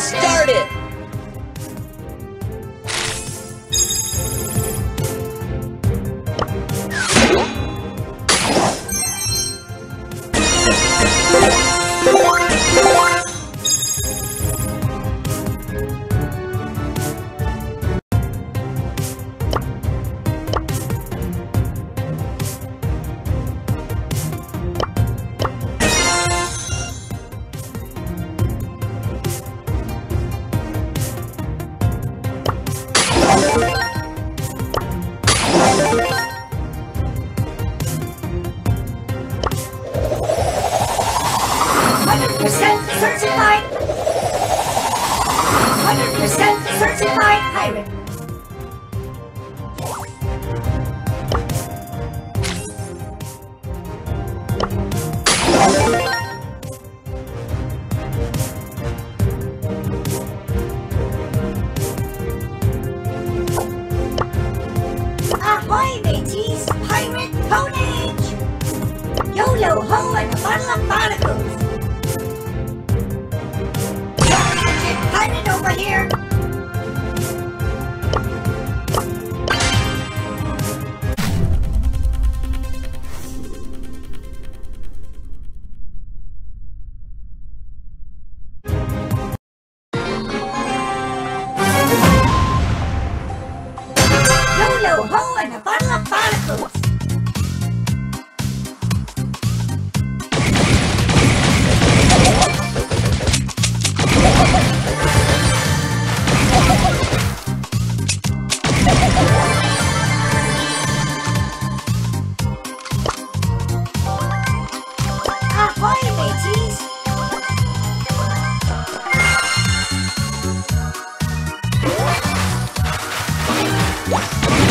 started. Certified pirate. Ahoy, mateys! Pirate ponage! YOLO ho and a bottle of barnacles! YOLO ho and a bottle of barnacles! Salty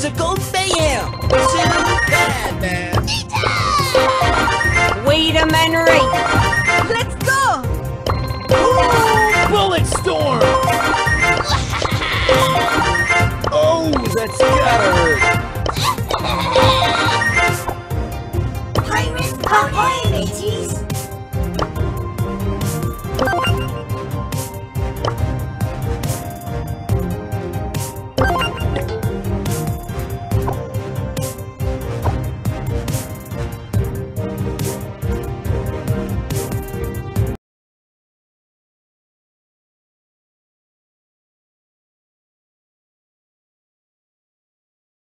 Musical